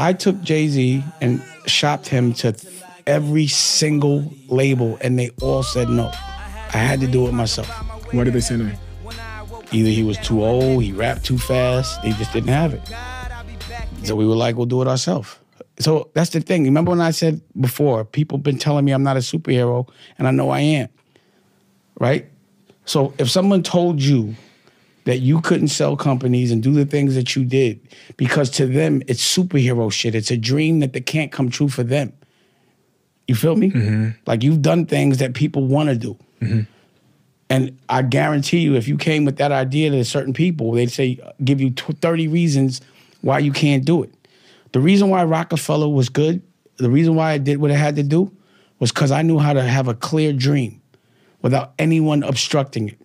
I took Jay Z and shopped him to every single label, and they all said no. I had to do it myself. Why did they say no? Either he was too old, he rapped too fast, they just didn't have it. So we were like, we'll do it ourselves. So that's the thing. Remember when I said before, people been telling me I'm not a superhero, and I know I am. Right? So if someone told you that you couldn't sell companies and do the things that you did, because to them it's superhero shit. It's a dream that they can't come true for them. You feel me? Mm-hmm. Like you've done things that people want to do. Mm-hmm. And I guarantee you, if you came with that idea to certain people, they'd say, give you 30 reasons why you can't do it. The reason why Roc-A-Fella was good, the reason why I did what I had to do, was because I knew how to have a clear dream without anyone obstructing it.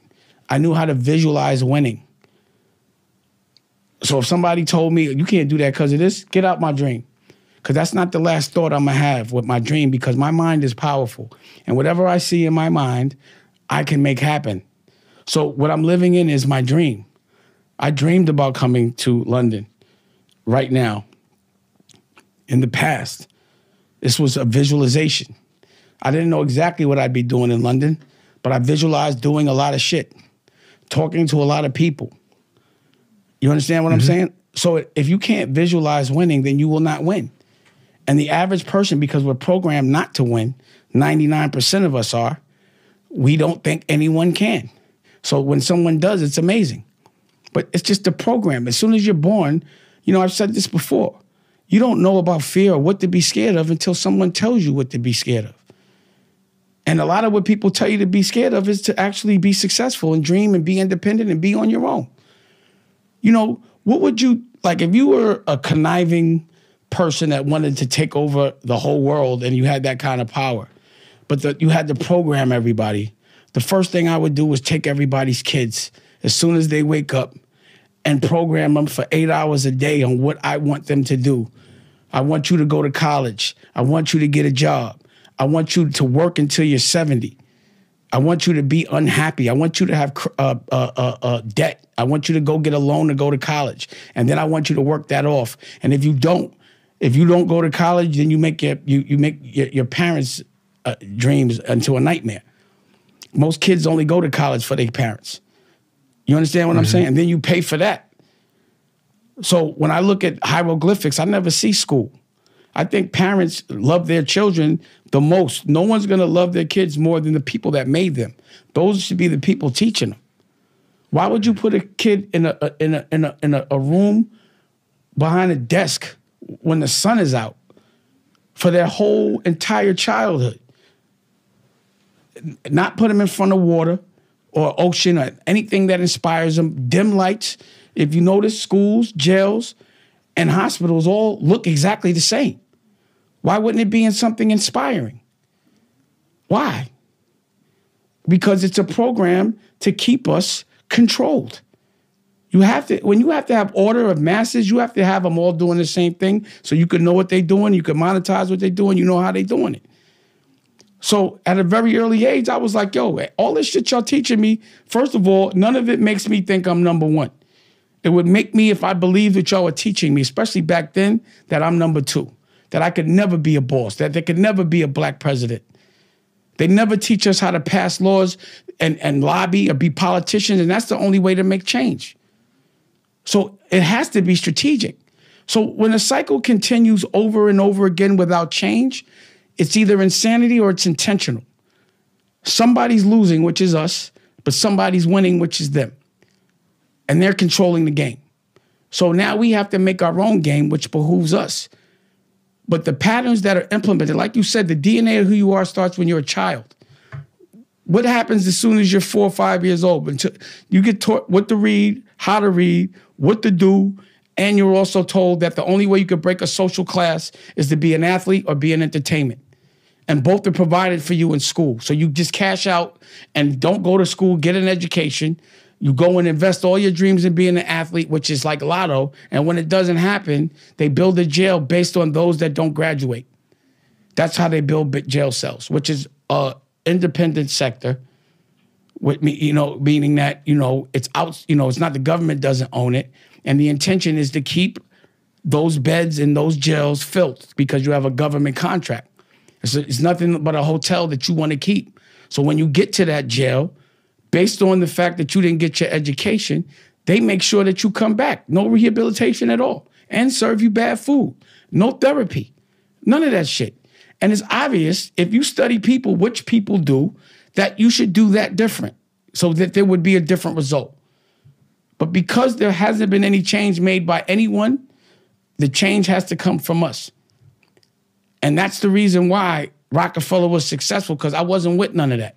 I knew how to visualize winning. So if somebody told me, you can't do that because of this, get out my dream. Because that's not the last thought I'm going to have with my dream because my mind is powerful. And whatever I see in my mind, I can make happen. So what I'm living in is my dream. I dreamed about coming to London right now. In the past, this was a visualization. I didn't know exactly what I'd be doing in London, but I visualized doing a lot of shit, talking to a lot of people. You understand what I'm mm-hmm. saying? So if you can't visualize winning, then you will not win. And the average person, because we're programmed not to win, 99% of us are, we don't think anyone can. So when someone does, it's amazing. But it's just the program. As soon as you're born, you know, I've said this before. You don't know about fear or what to be scared of until someone tells you what to be scared of. And a lot of what people tell you to be scared of is to actually be successful and dream and be independent and be on your own. You know, what would you like if you were a conniving person that wanted to take over the whole world and you had that kind of power, but the, you had to program everybody? The first thing I would do was take everybody's kids as soon as they wake up and program them for eight hours a day on what I want them to do. I want you to go to college. I want you to get a job. I want you to work until you're 70. I want you to be unhappy. I want you to have uh, uh, uh, uh, debt. I want you to go get a loan to go to college, and then I want you to work that off. And if you don't, if you don't go to college, then you make your you you make your, your parents' uh, dreams into a nightmare. Most kids only go to college for their parents. You understand what I'm saying? And then you pay for that. So when I look at hieroglyphics, I never see school. I think parents love their children the most. No one's gonna love their kids more than the people that made them. Those should be the people teaching them. Why would you put a kid in a, a- in a in a in a, a room behind a desk when the sun is out for their whole entire childhood? Not put them in front of water or ocean or anything that inspires them. Dim lights. If you notice, schools, jails, and hospitals all look exactly the same. Why wouldn't it be in something inspiring? Why? Because it's a program to keep us controlled. You have to, when you have to have order of masses, you have to have them all doing the same thing so you can know what they're doing, you can monetize what they're doing, you know how they're doing it. So at a very early age, I was like, yo, all this shit y'all teaching me, first of all, none of it makes me think I'm number one. It would make me, if I believed that y'all were teaching me, especially back then, that I'm number two, that I could never be a boss, that there could never be a black president. They never teach us how to pass laws and, and lobby or be politicians, and that's the only way to make change. So it has to be strategic. So when a cycle continues over and over again without change, it's either insanity or it's intentional. Somebody's losing, which is us, but somebody's winning, which is them. And they're controlling the game. So now we have to make our own game, which behooves us. But the patterns that are implemented, like you said, the DNA of who you are starts when you're a child. What happens as soon as you're four or five years old? Until you get taught what to read, how to read, what to do, and you're also told that the only way you could break a social class is to be an athlete or be an entertainment. And both are provided for you in school. So you just cash out and don't go to school, get an education. You go and invest all your dreams in being an athlete, which is like lotto. And when it doesn't happen, they build a jail based on those that don't graduate. That's how they build jail cells, which is a independent sector. With me, you know, meaning that you know it's out. You know, it's not the government doesn't own it, and the intention is to keep those beds in those jails filled because you have a government contract. It's, it's nothing but a hotel that you want to keep. So when you get to that jail, based on the fact that you didn't get your education, they make sure that you come back. No rehabilitation at all. And serve you bad food. No therapy. None of that shit. And it's obvious if you study people, which people do, that you should do that different so that there would be a different result. But because there hasn't been any change made by anyone, the change has to come from us. And that's the reason why Roc-A-Fella was successful because I wasn't with none of that.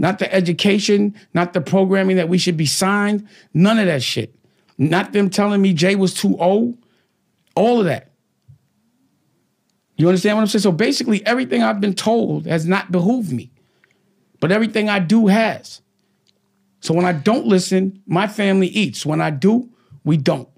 Not the education, not the programming that we should be signed, none of that shit. Not them telling me Jay was too old, all of that. You understand what I'm saying? So basically, everything I've been told has not behooved me, but everything I do has. So when I don't listen, my family eats. When I do, we don't.